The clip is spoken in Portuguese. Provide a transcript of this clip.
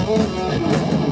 Música